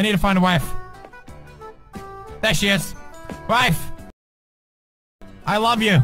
I need to find a wife. There she is. Wife! I love you.